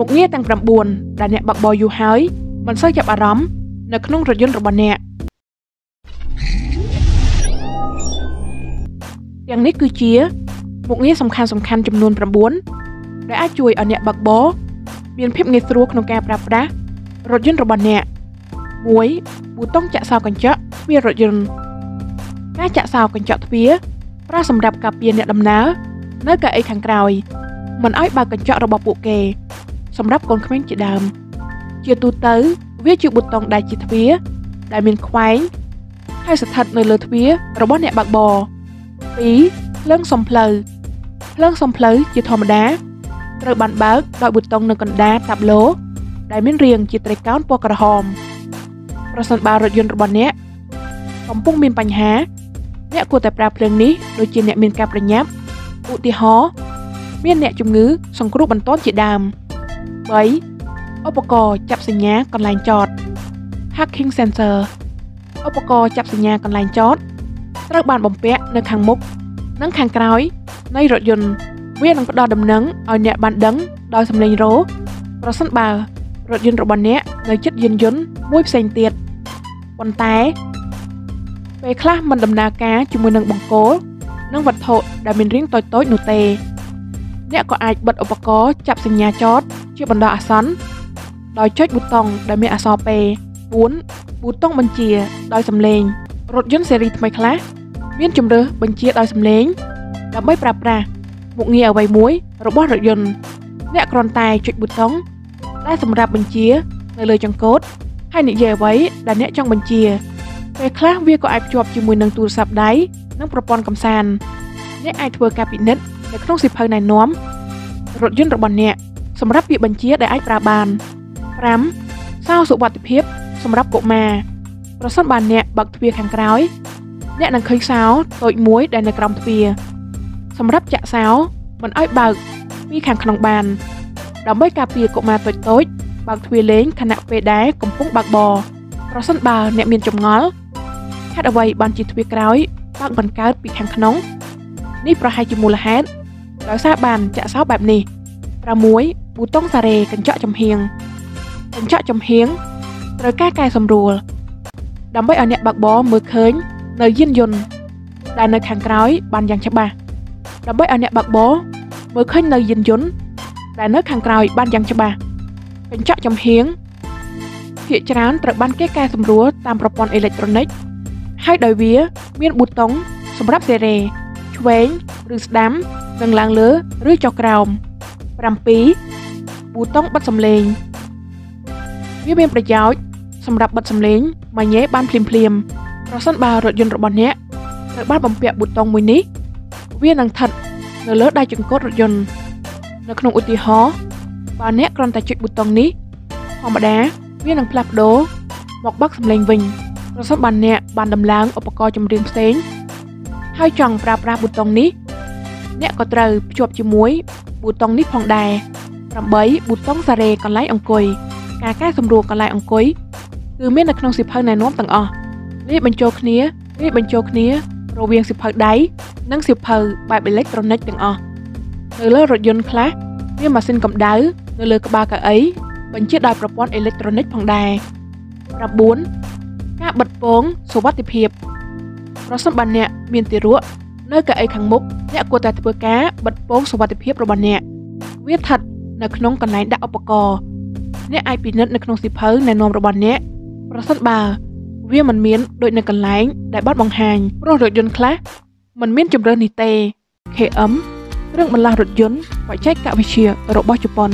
មុខងារទាំង9ដែលអ្នកបើកបរយូរហើយមិនសូវចាប់អារម្មណ៍នៅក្នុងរថយន្តរបស់អ្នកទាំងនេះគឺជាមុខងារសំខាន់សំខាន់ចំនួន9ដែលអាចជួយឲ្យអ្នកបើកបរមានភាពងាយស្រួលក្នុងការប្រើប្រាស់រថយន្តរបស់អ្នក1ប៊ូតុងចាក់សោកញ្ចក់ទ្វាររថយន្តការចាក់សោកញ្ចក់ទ្វារប្រើសម្រាប់ការពារអ្នកដំណើរនៅកៅអីខាងក្រោយមិនឲ្យបើកកញ្ចក់របស់ពួកគេ សម្រាប់កូនក្មេងជាដើម ជាទូទៅ វាជាប៊ូតុងដែលជាទ្វារដែលមានខ្វែងហើយស្ថិតនៅលើទ្វាររបស់អ្នកបើកបរ2ភ្លើងសំផ្លូវភ្លើងសំផ្លូវជាធម្មតាត្រូវបានបើកដោយប៊ូតុងនៅកណ្ដាលតាប់ឡូដែលមានរាងជាត្រីកោណពណ៌ក្រហមប្រសិនបើរថយន្តរបស់អ្នកកំពុងមានបញ្ហា អ្នកគួរតែប្រើភ្លើងនេះដូចជាអ្នកមានការប្រញាប់ឧទាហរណ៍មានអ្នកជំងឺសង្គ្រោះបន្ទាន់ជាដើម 3ឧបករណ៍ចាប់សញ្ញាកន្លែងចត parking sensor ឧបករណ៍ចាប់សញ្ញាកន្លែងចតត្រូវបានបំពាក់នៅខាងមុខនិងខាងក្រោយនៃរថយន្តវានឹងផ្ដល់ដំណឹងឲ្យអ្នកបានដឹងដោយសំឡេងរោប្រសិនបើរថយន្តរបស់អ្នកនៅជិតយានយន្តមួយផ្សេងទៀតប៉ុន្តែពេលខ្លះមិនដំណើរការជាមួយនឹងបង្គោលនិងវត្ថុដែលមានរាងតូចៗនោះទេ អ្នកក៏អាចបិទឧបករណ៍ចាប់សញ្ញាចតជាបណ្ដោះអាសន្នដោយចុចប៊ូតុងដែលមានអក្សរ P 4ប៊ូតុងបញ្ជាដោយសំឡេងរថយន្តស៊េរីថ្មីខ្លះមានជម្រើសបញ្ជាដោយសំឡេងដើម្បីប្រើប្រាស់មុខងារអ្វីមួយរបស់រថយន្តអ្នកគ្រាន់តែចុចប៊ូតុងដែលសម្រាប់បញ្ជានៅលើចង្កូតហើយនិយាយអ្វីដែលអ្នកចង់បញ្ជាពេលខ្លះវាក៏អាចភ្ជាប់ជាមួយនឹងទូរស័ព្ទដៃនិងប្រព័ន្ធកំសាន្តអ្នកអាចធ្វើការពិនិត្យ នៅក្នុងសិភៅណែនាំរថយន្តរបស់អ្នកសម្រាប់ពាក្យបញ្ជាដែលអាចប្រើបាន5សោសុវត្ថិភាពសម្រាប់កុមារប្រសិនបើអ្នកបើកទ្វារខាងក្រោយ អ្នកនឹងឃើញសោតូចមួយដែលនៅក្រោមទ្វារសម្រាប់ចាក់សោមិនឲ្យបើកពីខាងក្នុងបាន ដើម្បីការពារកុមារតូចតូចបើកទ្វារលេងខណៈពេលដែលកំពុងបើកបរប្រសិនបើអ្នកមានចម្ងល់ហេតុអ្វីបានជាទ្វារក្រោយបើកមិនកើតពីខាងក្នុងនេះប្រហែលជាមូលហេតុ ដោយសារបានចាក់សោបែបនេះ6ប៊ូតុងសារ៉េកញ្ចក់ចំហៀងកញ្ចក់ចំហៀងត្រូវការកែសម្រួល ដើម្បីឲ្យអ្នកបើកបរមើលឃើញនៅយានយន្តដែលនៅខាងក្រោយបានយ៉ាងច្បាស់ដើម្បីឲ្យអ្នកបើកបរមើលឃើញនៅយានយន្តដែលនៅខាងក្រោយបានយ៉ាងច្បាស់កញ្ចក់ចំហៀងភាគច្រើនត្រូវបានគេកែសម្រួលតាមប្រព័ន្ធអេឡិចត្រូនិកហើយដោយវា មានប៊ូតុងសម្រាប់សេរ៉េឆ្វេងឬស្ដាំ និងឡើងលើឬចុះក្រោម7ប៊ូតុងបិទសំឡេងវាមានប្រយោជន៍សម្រាប់បិទសំឡេងម៉ាញ៉េបានភ្លាមភ្លាមប្រសិនបើរថយន្តរបស់អ្នកត្រូវបានបំពាក់ប៊ូតុងមួយនេះ វានឹងស្ថិតនៅលើដៃចង្កូតរថយន្តនៅក្នុងឧទាហរណ៍បើអ្នកគ្រាន់តែចុចប៊ូតុងនេះធម្មតាវានឹងផ្លាស់ប្ដូរមកបើកសំឡេងវិញប្រសិនបើអ្នកបានដំឡើងឧបករណ៍ចម្រៀងផ្សេងហើយចង់ប្រើប្រាស់ប៊ូតុងនេះ អ្នកក៏ត្រូវភ្ជាប់ជាមួយប៊ូតុងនេះផងដែរ8ប៊ូតុងសារ៉េកន្លែងអង្គុយការកែសម្រួលកន្លែងអង្គុយគឺមាននៅក្នុងសិភៅណែនាំទាំងអស់លាយបញ្ចូលគ្នាលាយបញ្ចូលគ្នា រវាងសិភៅដៃនិងសិភៅបែបអេឡិចត្រូនិកទាំងអស់នៅលើរថយន្តខ្លះមានម៉ាស៊ីនកម្ដៅនៅលើក្បាលកៅអីបញ្ជាដោយប្រព័ន្ធអេឡិចត្រូនិកផងដែរ9ការបិទពងសុវត្ថិភាពប្រសិនបើអ្នកមានទារក នៅកៅអីខាងមុខអ្នកគួរតែធ្វើការបិទពងសុវត្ថិភាពរបស់អ្នកវាស្ថិតនៅក្នុងកន្លែងដាក់ឧបករណ៍អ្នកអាចពិនិត្យនៅក្នុងសិភៅណែនាំរបស់អ្នកប្រសិនបើវាមិនមានដូចនៅកន្លែងដែលបានបង្ហាញព្រោះរថយន្តខ្លះមិនមានជម្រើសនេះទេ KM គ្រឿងបន្លាស់រថយន្តបច្ចេកវិទ្យារបស់ជប៉ុន